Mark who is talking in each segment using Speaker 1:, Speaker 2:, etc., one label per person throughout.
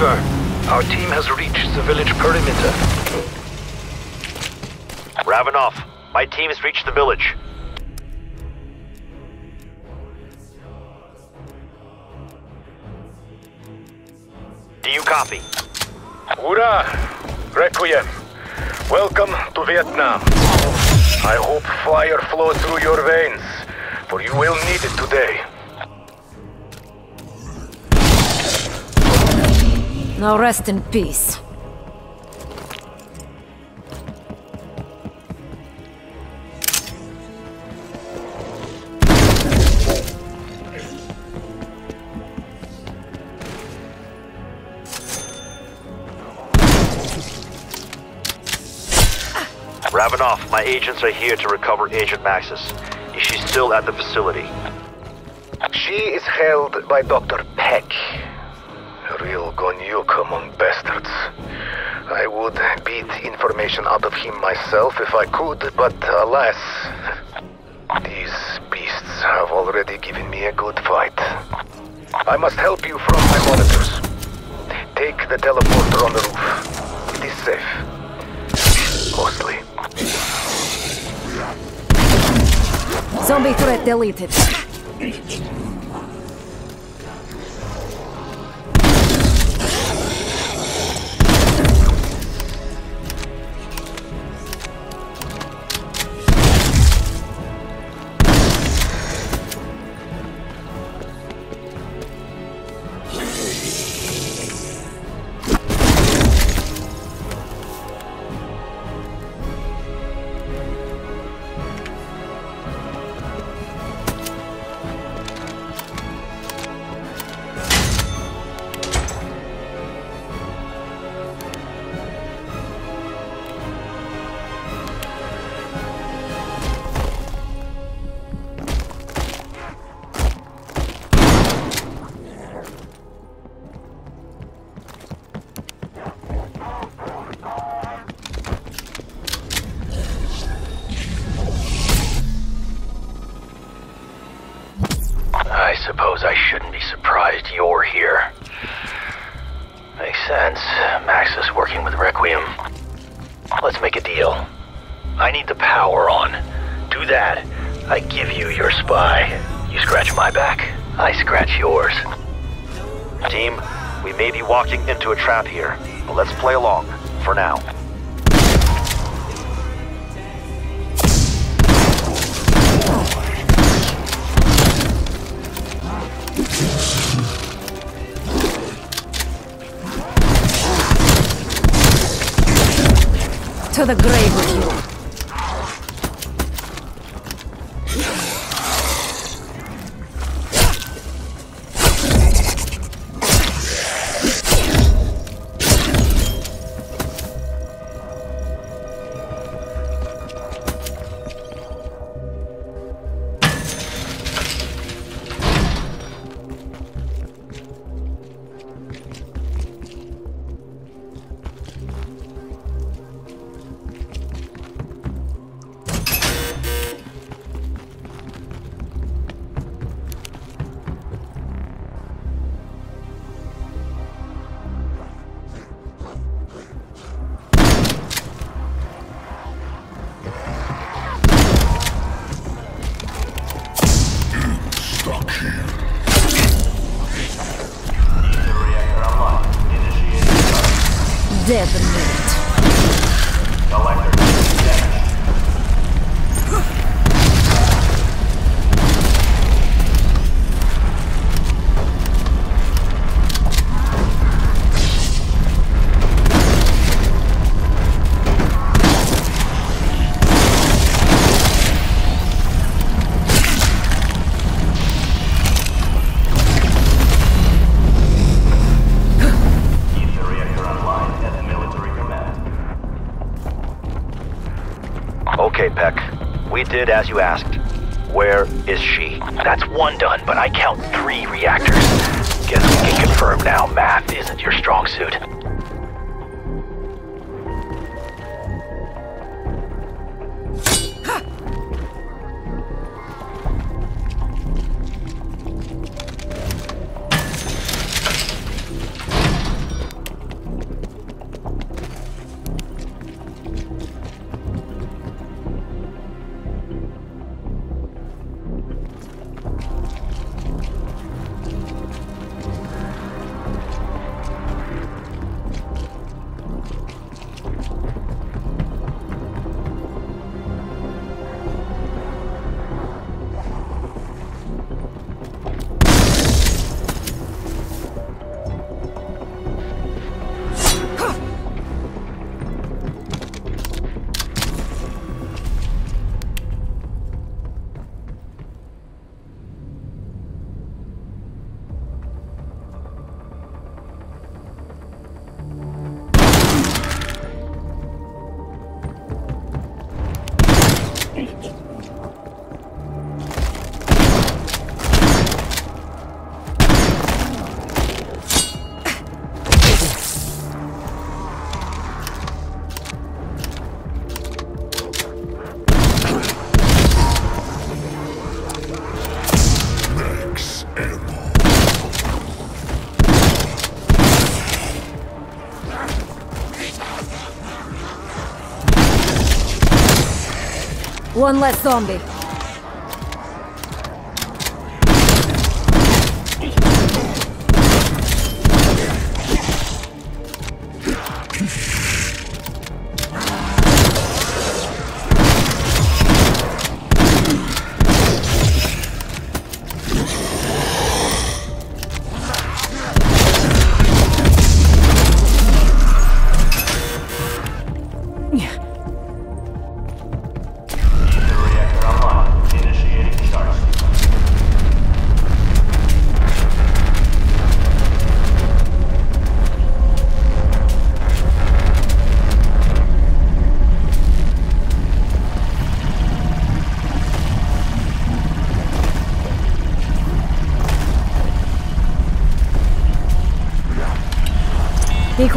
Speaker 1: Our team has reached the village perimeter.
Speaker 2: Ravenov, my team has reached the village. Do you copy?
Speaker 1: Hurrah! Requiem. Welcome to Vietnam. I hope fire flows through your veins, for you will need it today.
Speaker 3: Now rest in peace.
Speaker 2: Ravenov, my agents are here to recover Agent Maxis. Is she still at the facility?
Speaker 1: She is held by Dr. Peck. Real Gonyuk among bastards. I would beat information out of him myself if I could, but alas, these beasts have already given me a good fight. I must help you from my monitors. Take the teleporter on the roof. It is safe. Mostly.
Speaker 3: Zombie threat deleted.
Speaker 2: Into a trap here, but let's play along, for now.
Speaker 3: To the grave with you.
Speaker 2: Did as you asked. Where is she? That's one done, but I count three reactors. Guess we can confirm now math isn't your strong suit.
Speaker 3: One less zombie.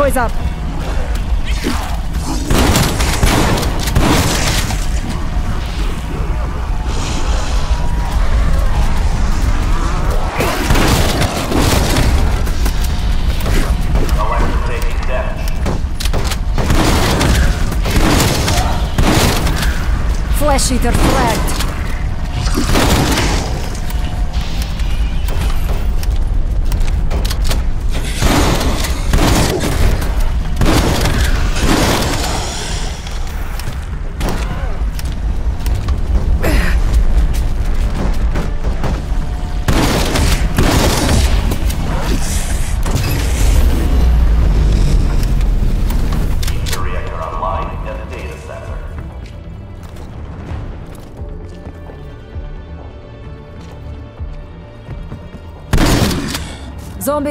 Speaker 3: Decoys up. Flesh eater flagged.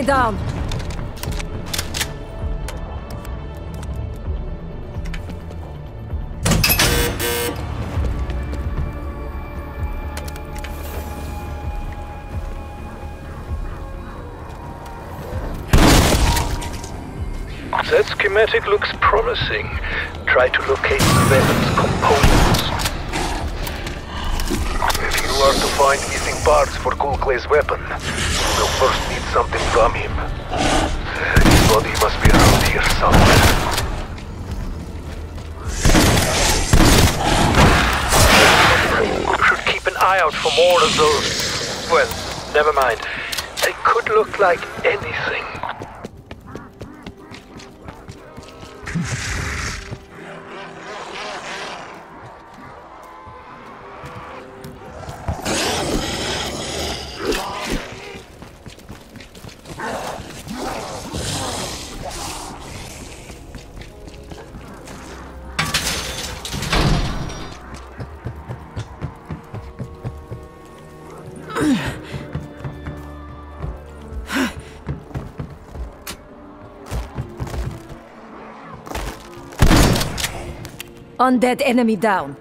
Speaker 3: Down.
Speaker 4: That schematic looks promising. Try to locate the weapon's components.
Speaker 1: If you are to find missing parts for Kuhlklay's weapon, you will first need something from him. His body must be around here somewhere.
Speaker 4: Should keep an eye out for more of those. Well, never mind. They could look like anything.
Speaker 3: Undead enemy down.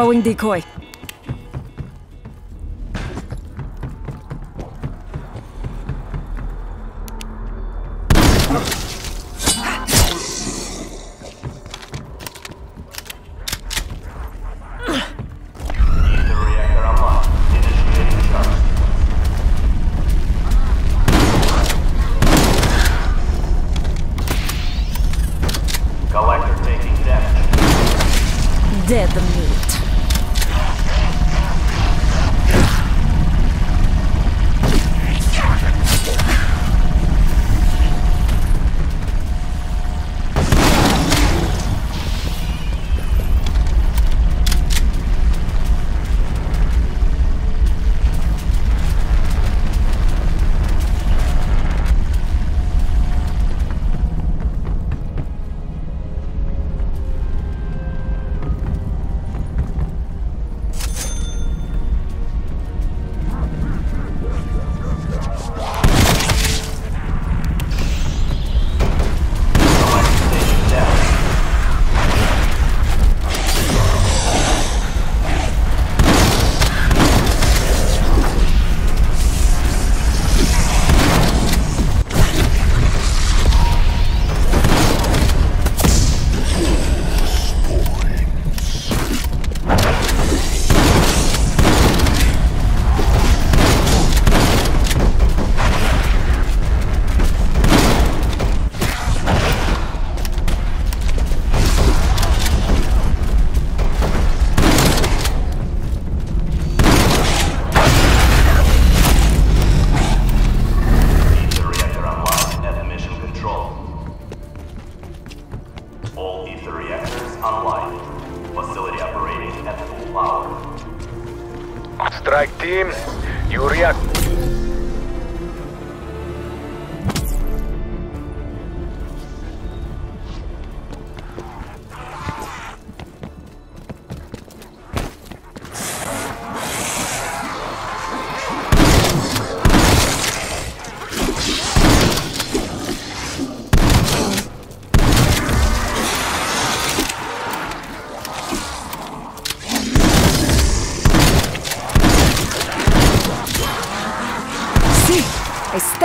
Speaker 3: Throwing decoy.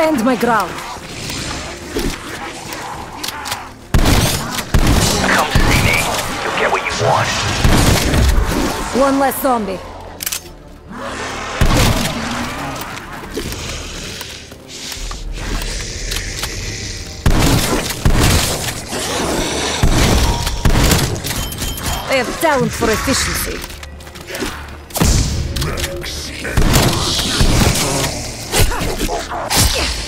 Speaker 3: Stand my ground.
Speaker 2: Come see me. You'll get what you want.
Speaker 3: One less zombie. I have talent for efficiency. Cracked your skull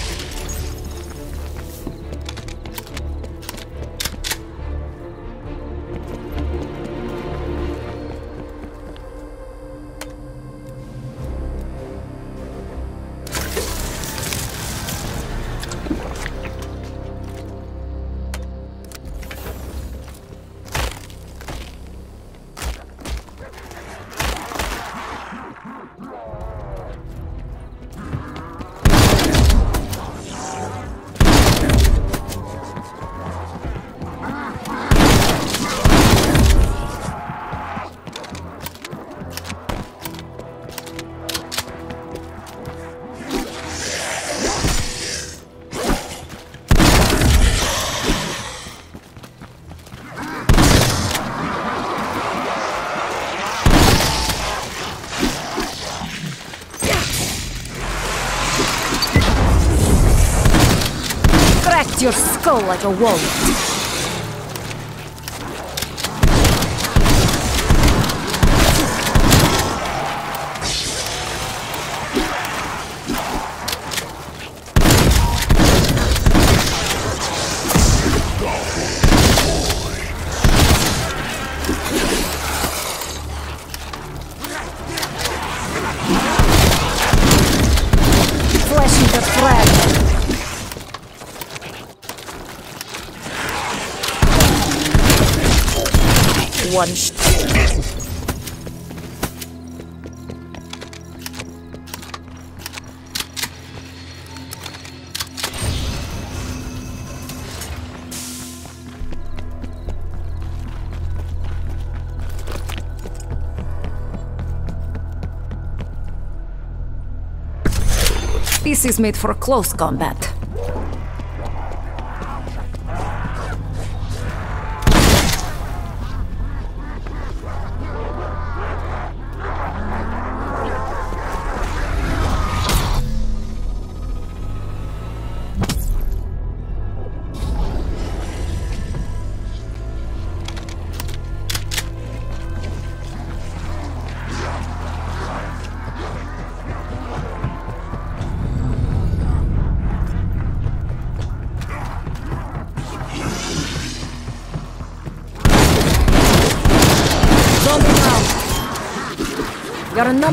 Speaker 3: like a walnut. One This is made for close combat.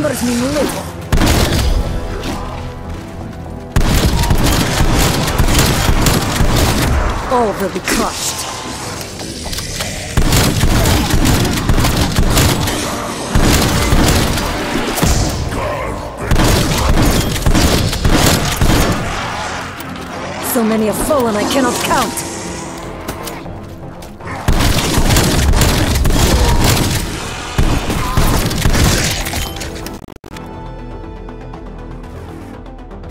Speaker 3: Numbers mean. All will be crushed. So many have fallen I cannot count.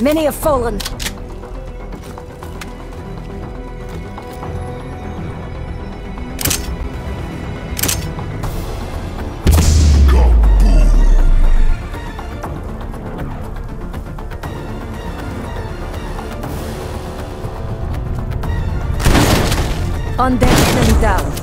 Speaker 3: Many have fallen. Undead enemy down.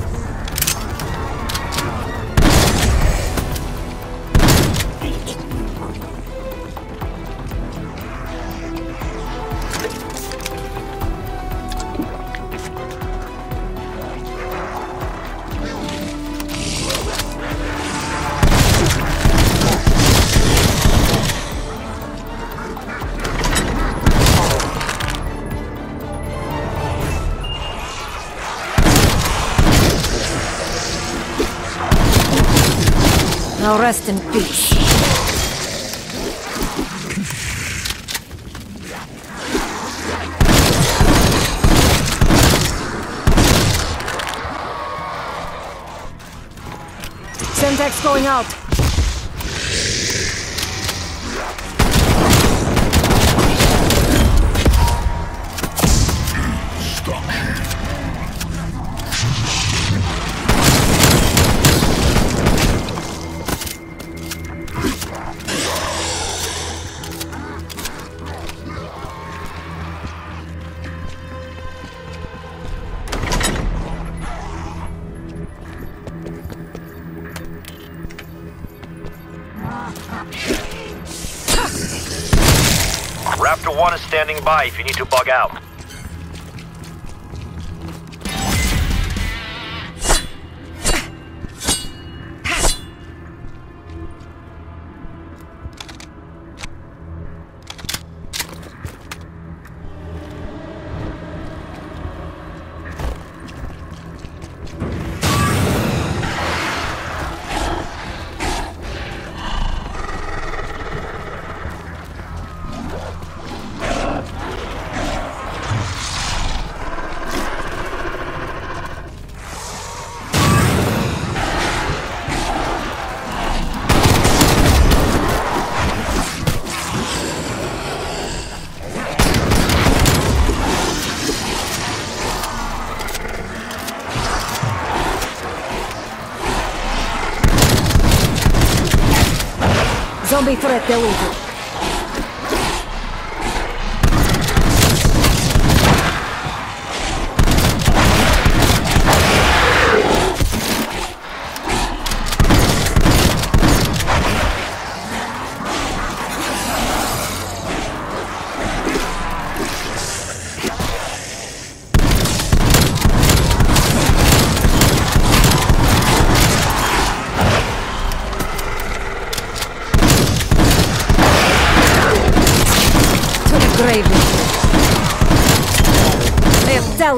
Speaker 3: Now rest in peace.
Speaker 2: Standing by if you need to bug out.
Speaker 3: Zombie threat deleted. To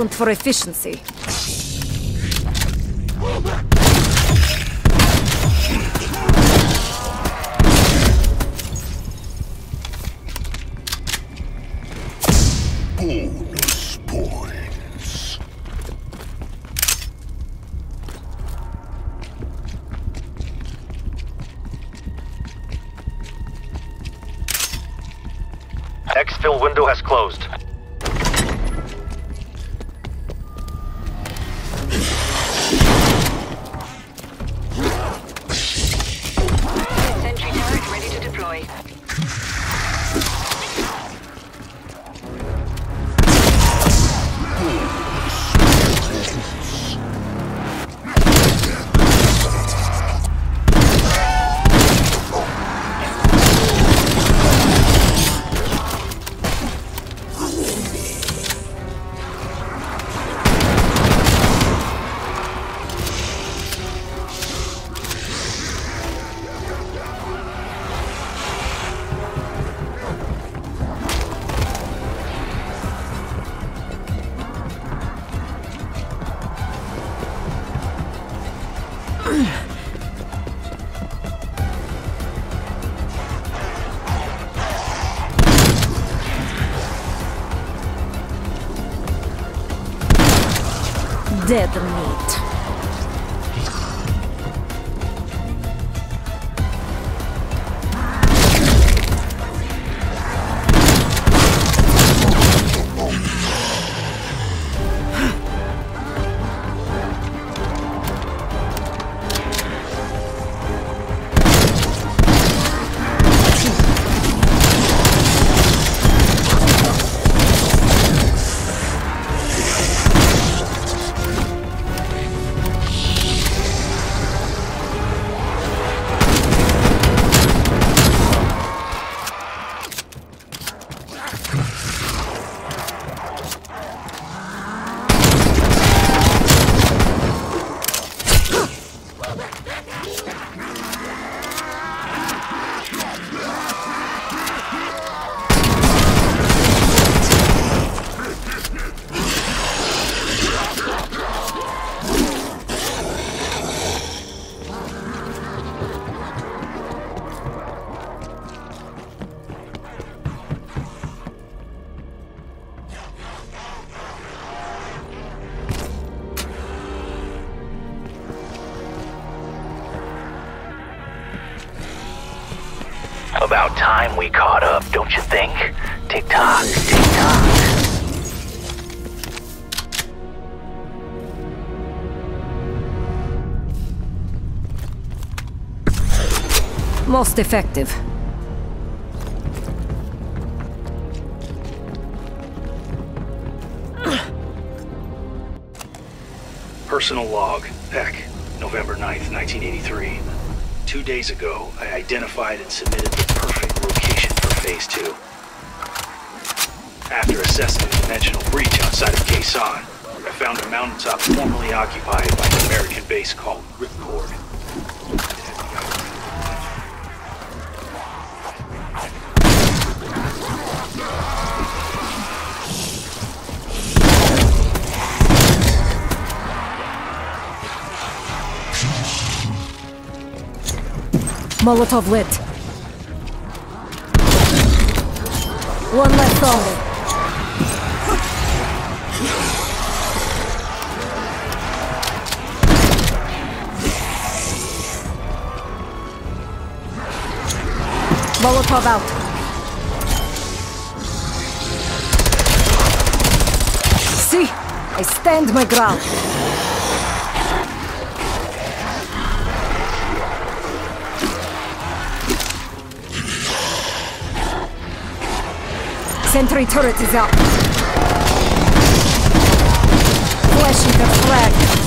Speaker 3: For efficiency. dead on me.
Speaker 2: About time we caught up, don't you think? Tick tock, tick tock.
Speaker 3: Most effective.
Speaker 5: Personal log, Peck, November 9th, 1983. Two days ago, I identified and submitted the perfect location for Phase 2. After assessing the dimensional breach outside of Quezon, I found a mountaintop formerly occupied by an American base called Ripcord.
Speaker 3: Molotov lit. One left only. Molotov out. See? I stand my ground. Sentry turret is up. Flashing the flag.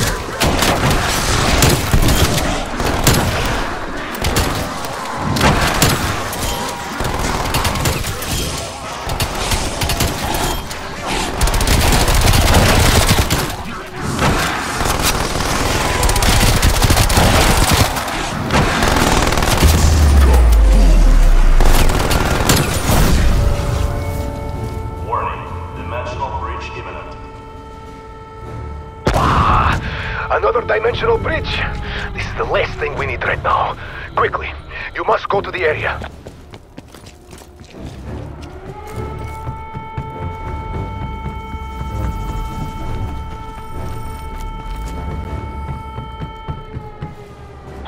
Speaker 6: Dimensional
Speaker 1: bridge. This is the last thing we need right now. Quickly, you must go to the area.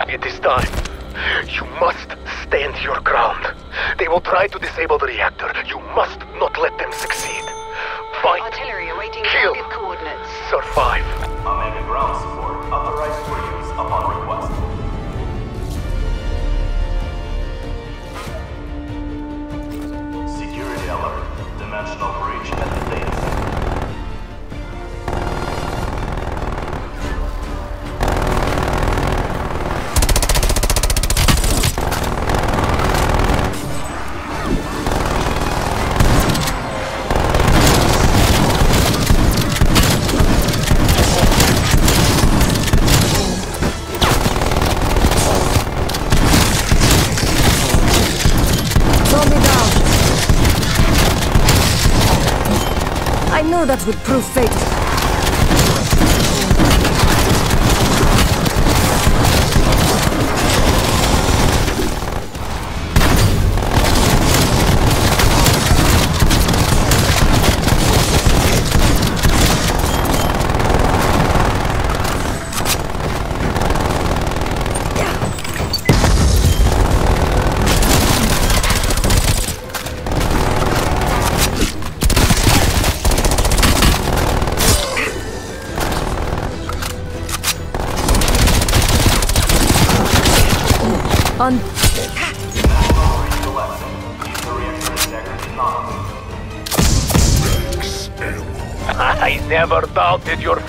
Speaker 1: It is time. You must stand your ground. They will try to disable the reactor.
Speaker 3: That would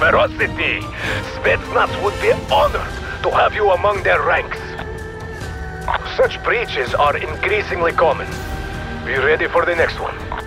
Speaker 1: ferocity. Spetsnaz would be honored to have you among their ranks. Such breaches are increasingly common. Be ready for the next one.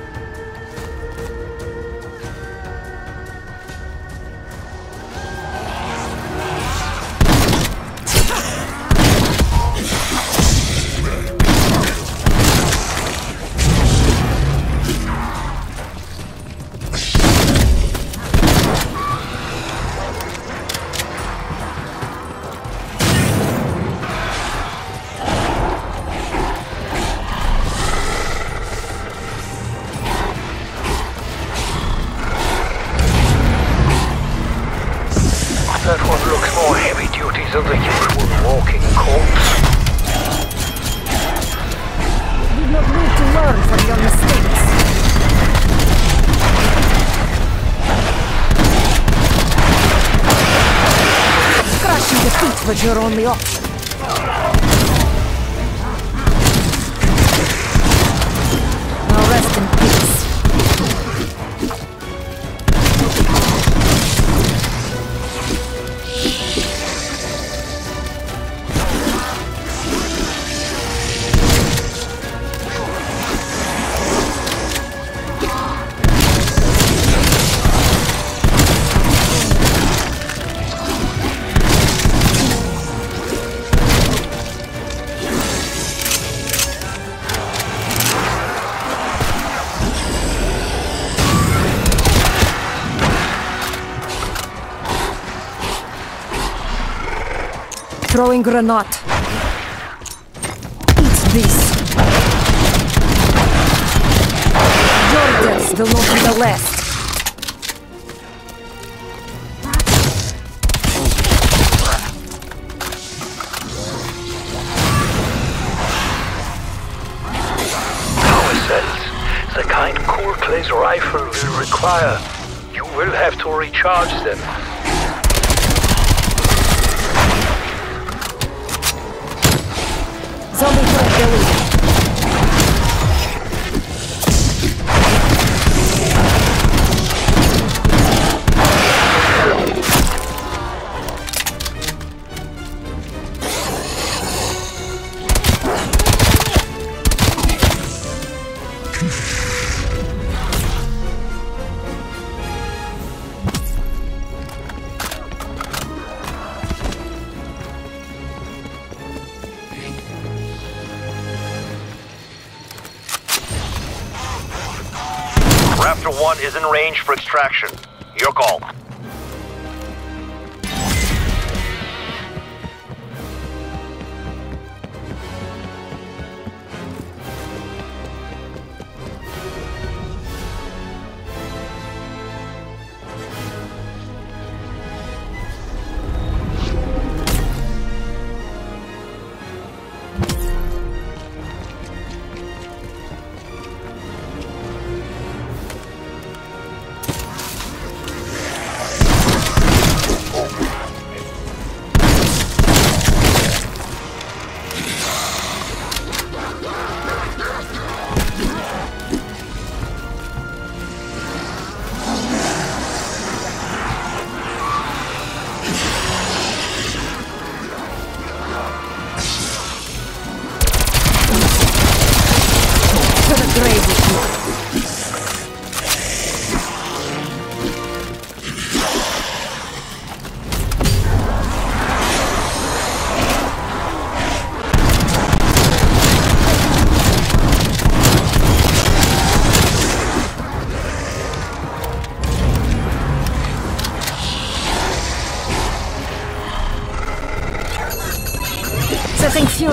Speaker 3: Defeat was your only option. Throwing granate. Eat this. Your deaths will not be the last.
Speaker 4: The kind Kuhlklay's rifle will require. You will have to recharge them.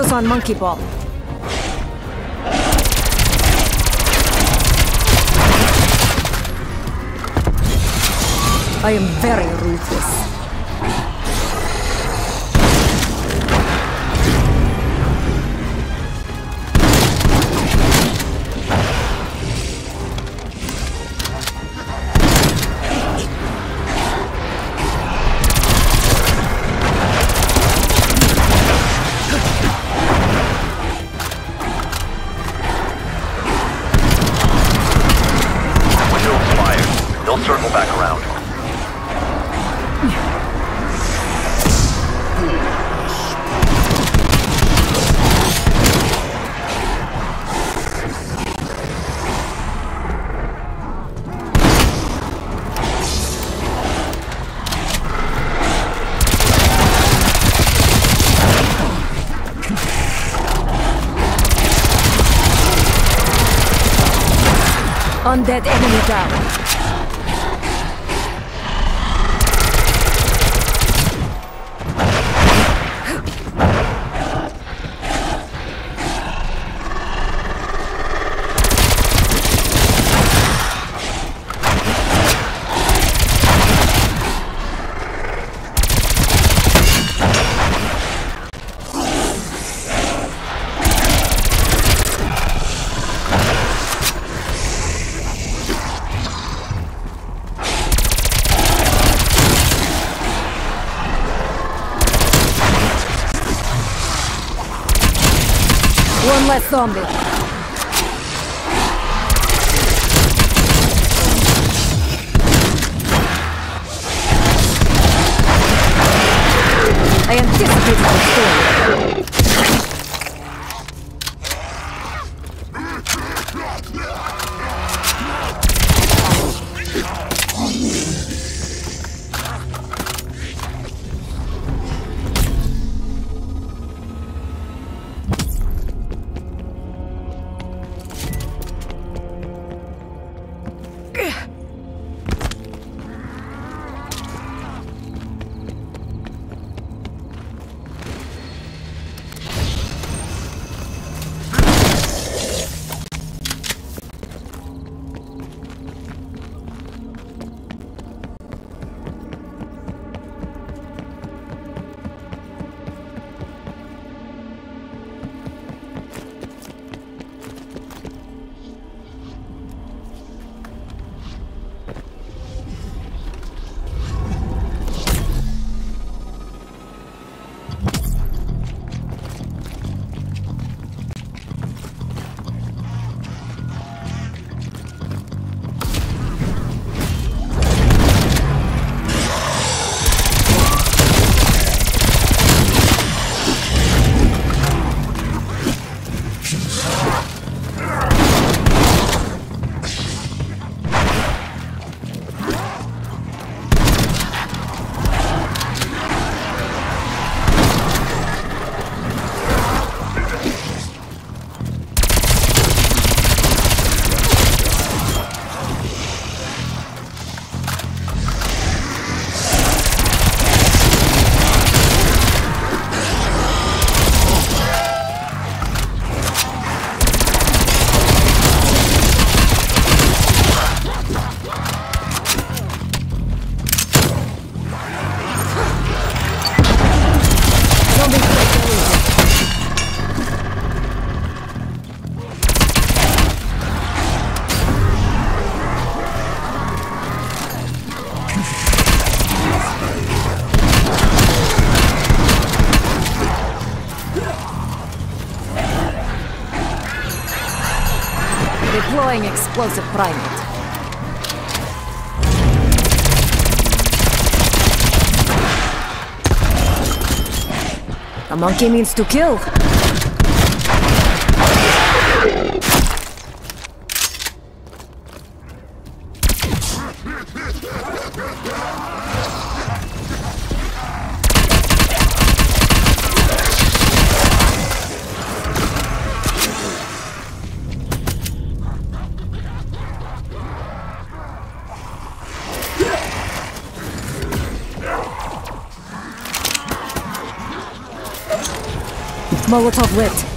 Speaker 3: Setting on monkey ball. I am very ruthless.
Speaker 2: They'll circle back around.
Speaker 3: Undead enemy down. One explosive primate. A monkey means to kill. Molotov lit.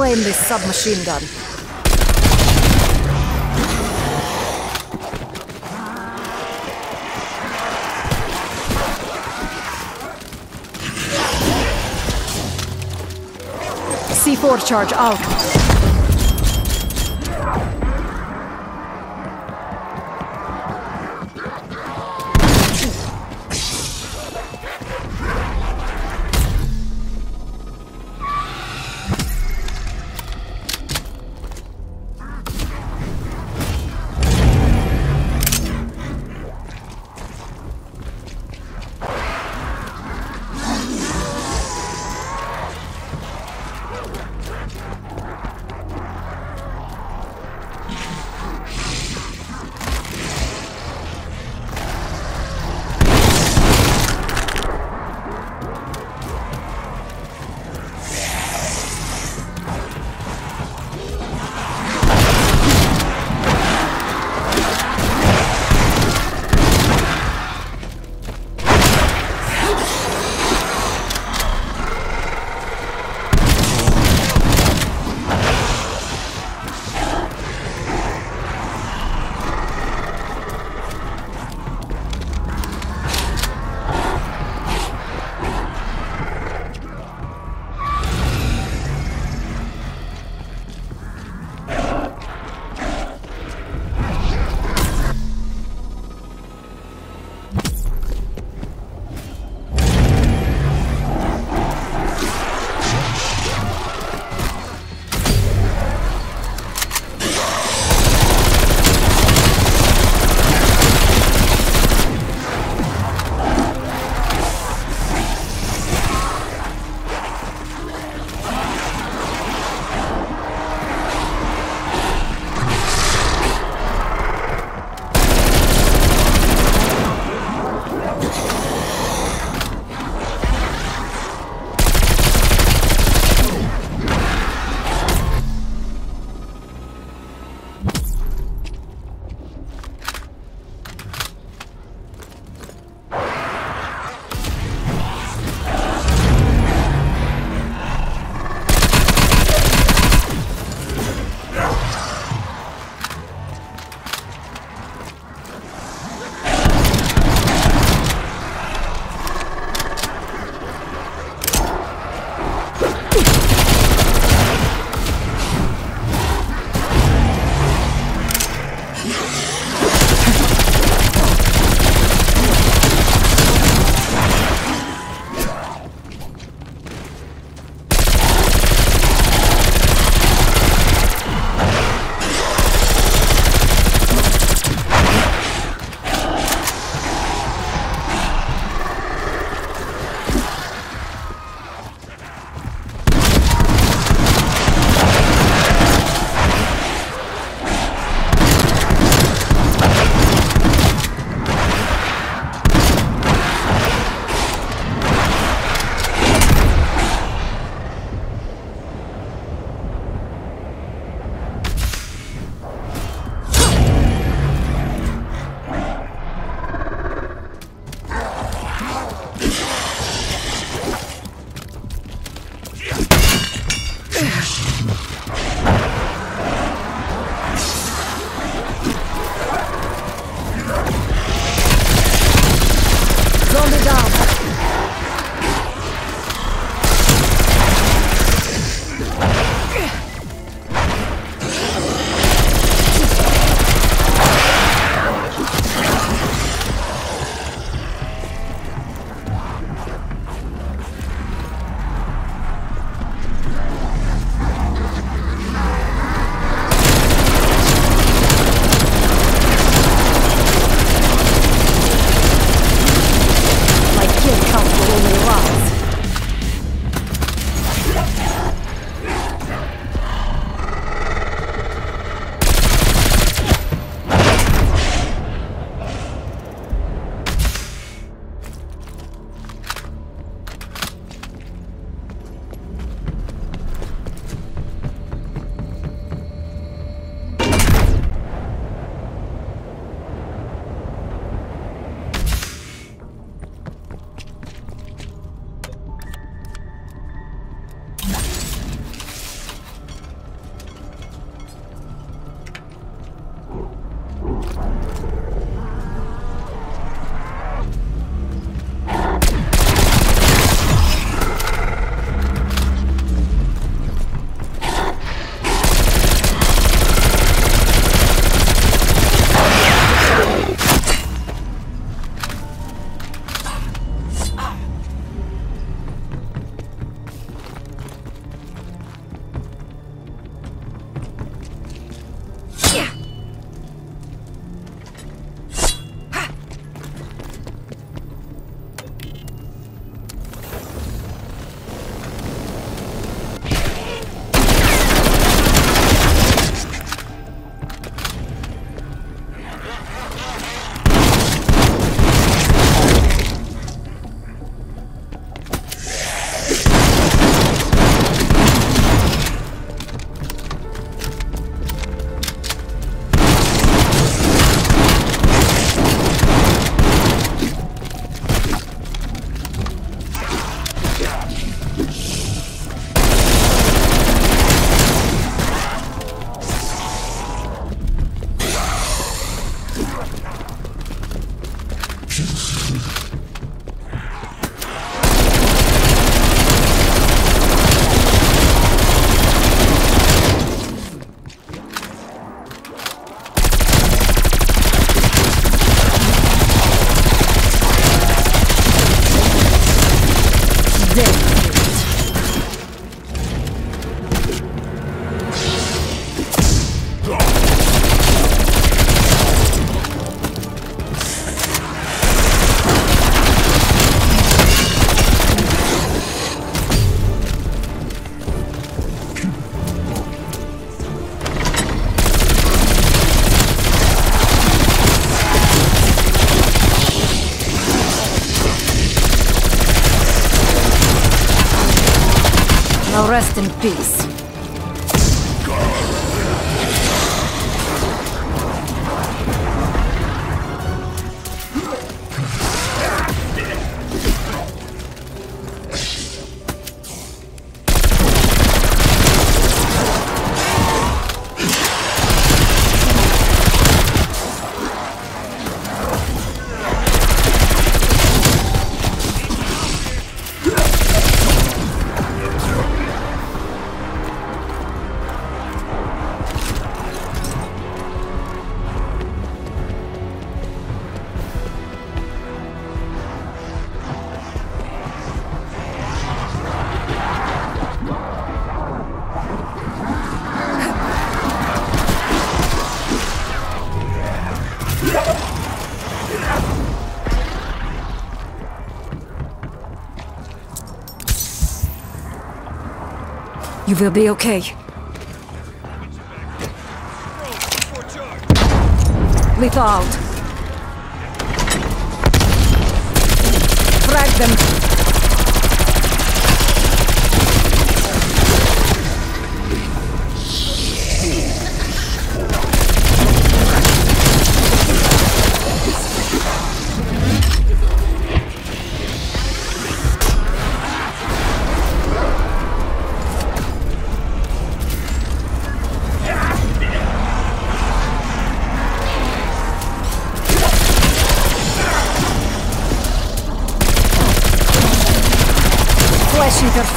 Speaker 3: Claim this submachine gun. C4 charge out. Rest in peace. Will be okay. Lethal out. Frag them.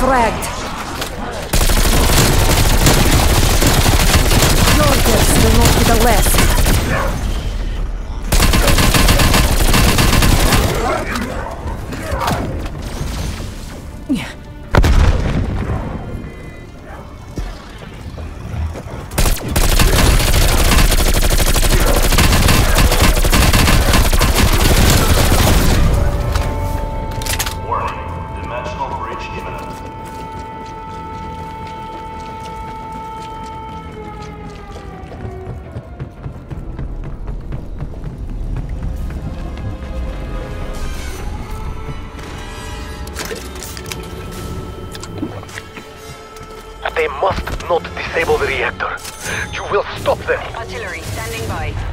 Speaker 3: Fragged.
Speaker 1: They must not disable the reactor. You will stop them.
Speaker 7: Artillery standing by.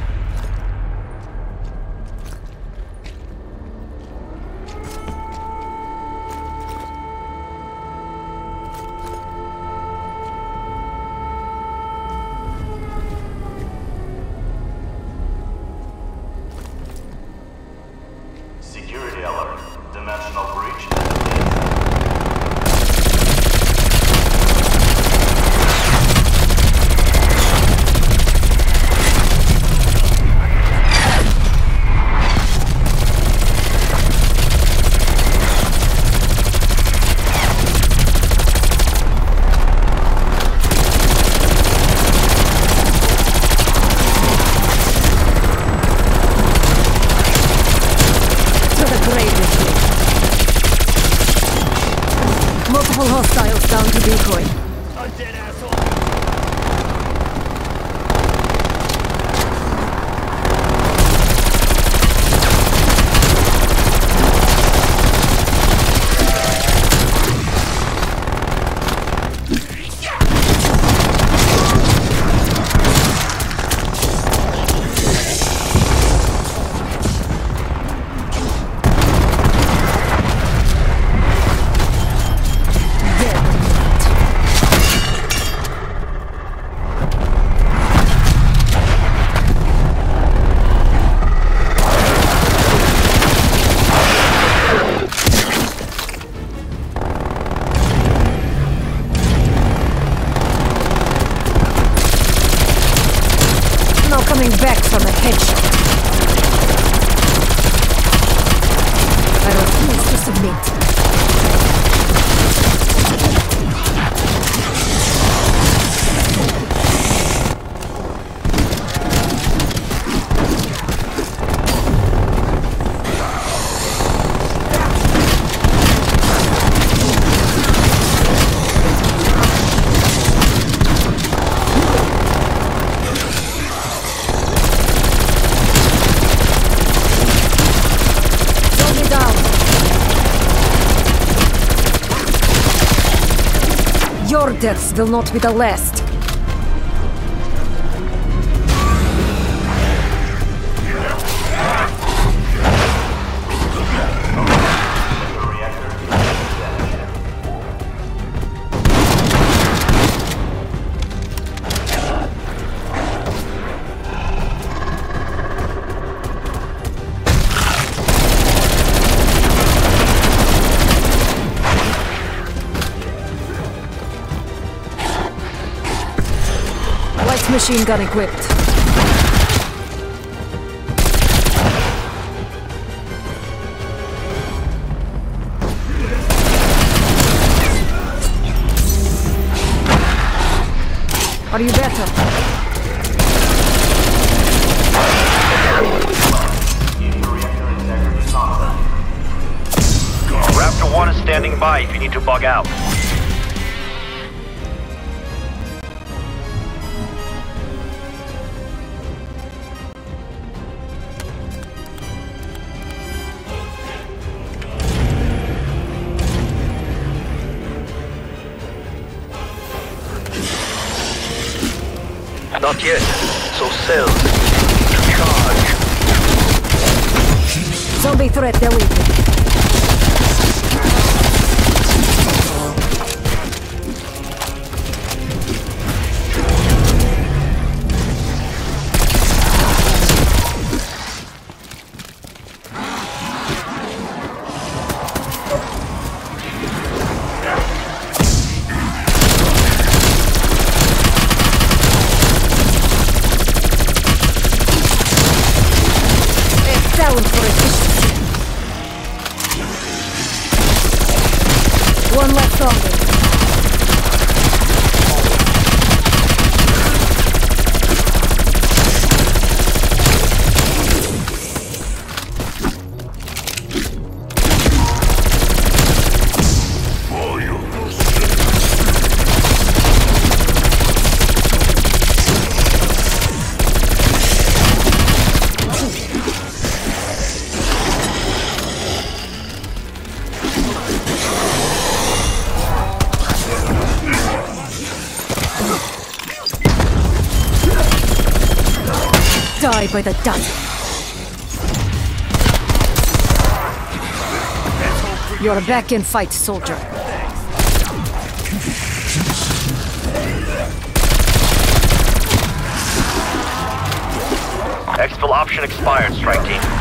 Speaker 3: Now coming back from a headshot. I refuse to submit. Your deaths will not be the last. Machine gun equipped. Are you better?
Speaker 2: Raptor 1 is standing by if you need to bug out.
Speaker 4: Not yet. So cells. Charge.
Speaker 3: Zombie threat deleted. Die by the dozen. You're back in fight, soldier.
Speaker 2: Exfil option expired, strike team.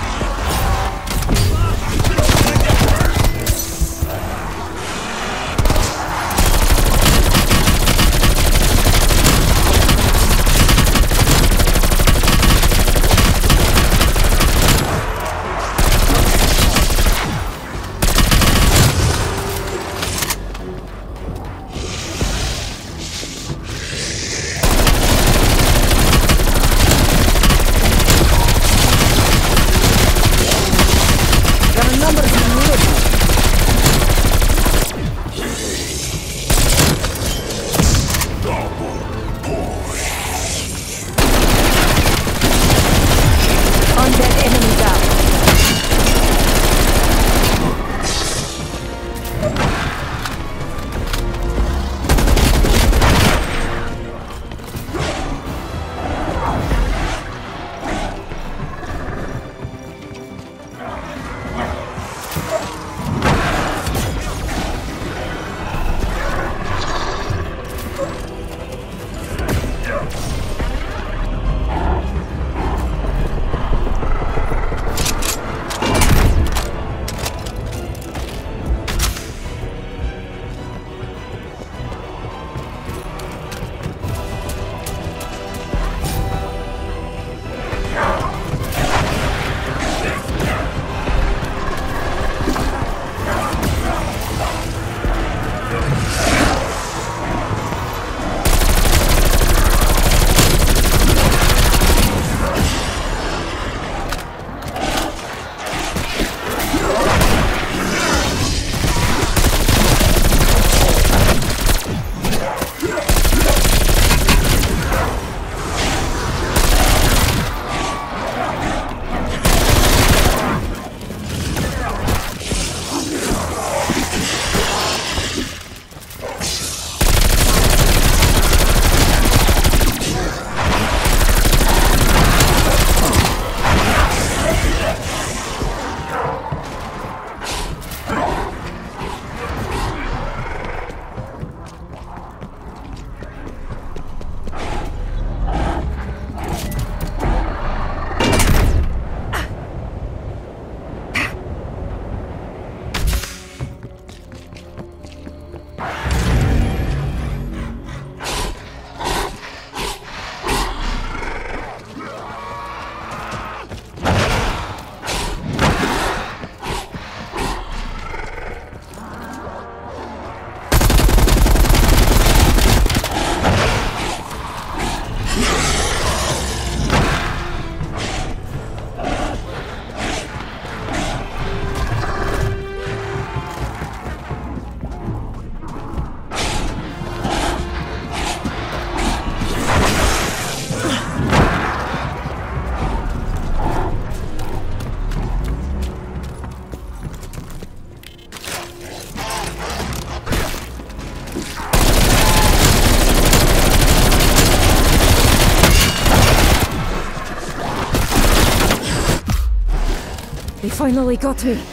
Speaker 3: Finally got me.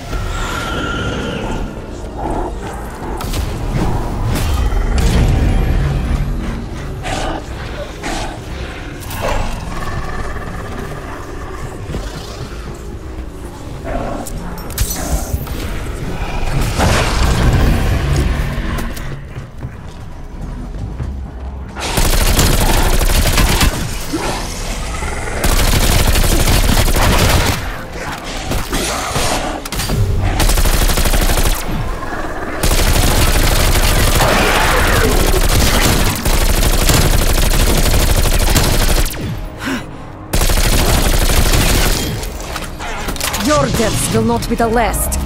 Speaker 3: Will not be the last.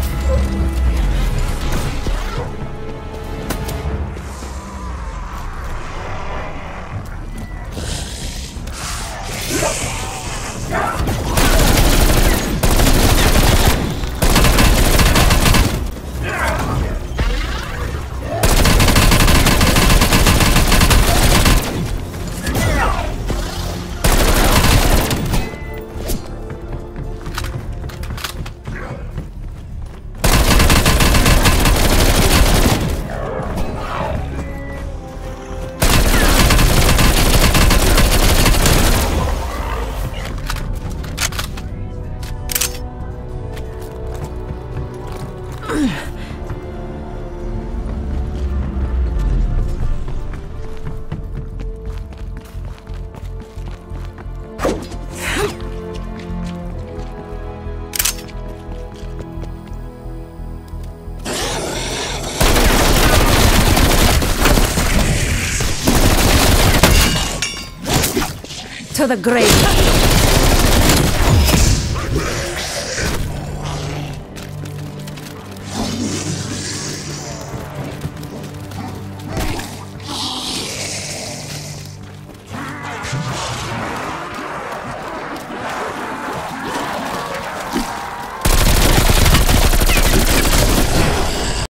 Speaker 3: The grave.